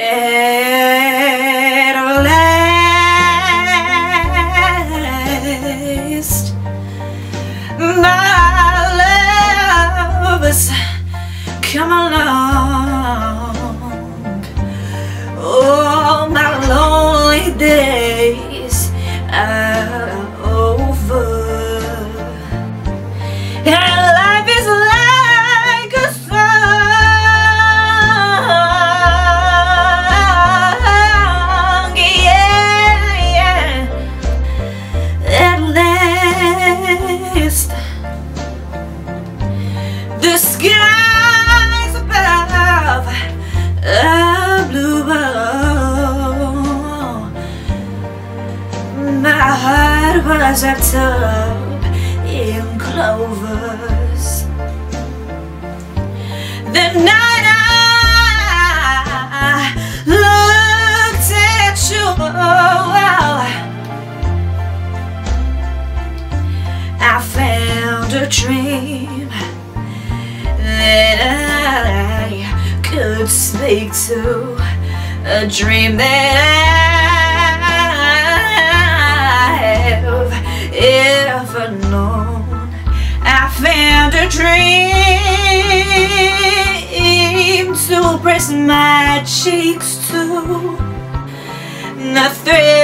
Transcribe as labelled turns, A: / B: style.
A: At last, my love has come along. Oh, my lonely days heart was wrapped up in clovers. The night I looked at you, I found a dream that I could speak to, a dream that I dream to press my cheeks to, the thrill